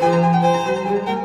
Música